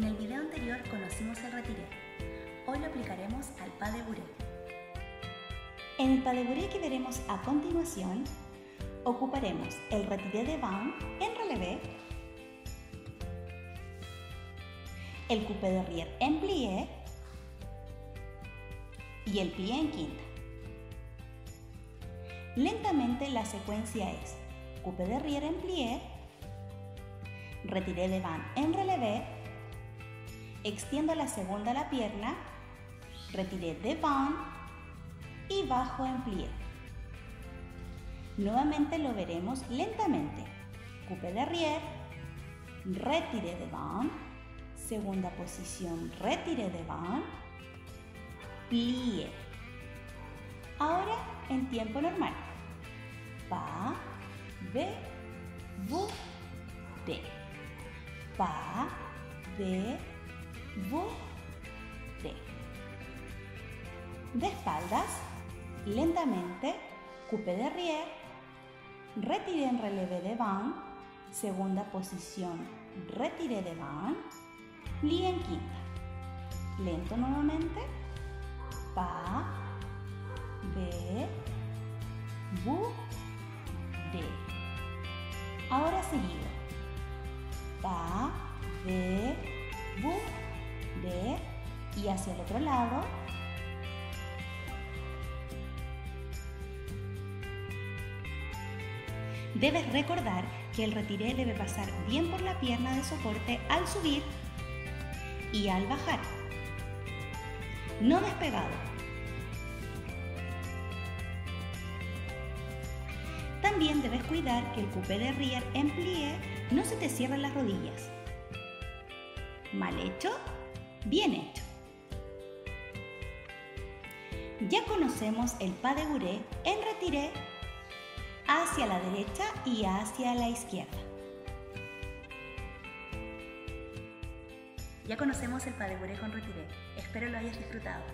En el video anterior conocimos el retiré. Hoy lo aplicaremos al pas de bourrée. En el pas de bourrée que veremos a continuación, ocuparemos el retiré de van en relevé, el coupé de rier en plié y el plié en quinta. Lentamente la secuencia es coupé de rier en plié, retiré de van en relevé, extiendo la segunda la pierna, retiré de van y bajo en plié. Nuevamente lo veremos lentamente. Coupé de rier, retiré de van, segunda posición, retiré de van, plié. Ahora en tiempo normal. Pa, ve, bu, de. Pa, ve, bu, de. Espaldas, lentamente, coupé de rier, retiré en relevé de van, segunda posición, retiré de van, plié en quinta. Lento nuevamente, pa, ve, bu, de. Ahora seguido, pa, ve, bu, y hacia el otro lado. Debes recordar que el retiré debe pasar bien por la pierna de soporte al subir y al bajar. No despegado. También debes cuidar que el coupé de rier en plié no se te cierre las rodillas. Mal hecho, bien hecho. Ya conocemos el pas de bourrée en retiré hacia la derecha y hacia la izquierda. Ya conocemos el pas de bourrée con retiré. Espero lo hayas disfrutado.